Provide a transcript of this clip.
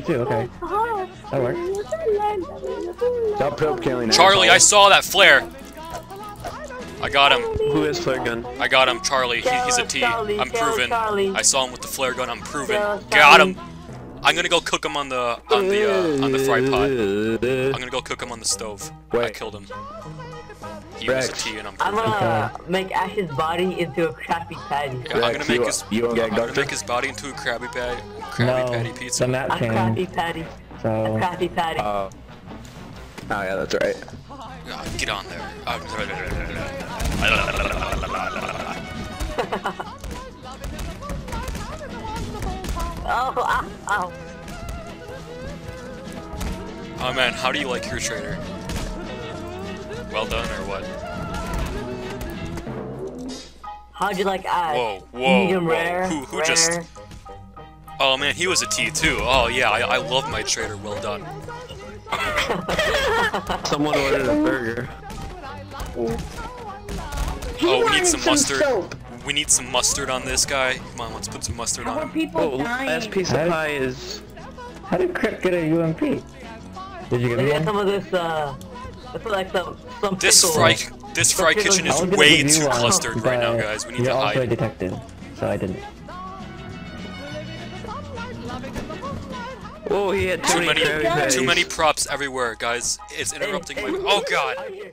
too. Okay, that works. Stop prop killing. Charlie, I saw that flare. I got him. Who has flare gun? I got him, Charlie. He, he's a T. Charlie, I'm proven. I saw him with the flare gun. I'm proven. Kill Got him. I'm gonna go cook him on the on the uh, on the fry pot. I'm gonna go cook him on the stove. I killed him. He was a Rex. T and I'm I'm gonna make Ash's body into a crappy patty. Yeah, I'm gonna Rex, make you- his you I'm gonna make his body into a Krabby Patty Krabby No, Patty pizza. the map A crappy changed. patty. A So crappy patty. Uh, oh yeah, that's right. Ah, get on there. Oh, ow, ow. Oh man, how do you like your traitor? Well done or what? How'd you like Ash? Whoa, whoa, Medium whoa. rare. Who- who rare. just- Oh man, he was a T too. Oh yeah, I, I love my traitor. Well done. Someone ordered a burger. Oh, we need some mustard. We need some mustard on this guy. Come on, let's put some mustard How on him. people Oh, dying? last piece of pie is. how did Crip get a UMP? Did you get They me one? some of this, uh, let's put like some, some This pickle. fry, this fry kitchen is I was gonna way too one, clustered right now, guys. We need to You're also a detective, so I didn't. Oh, he had Too too many, Krabby too many props everywhere, guys. It's interrupting my. Oh god. Right here.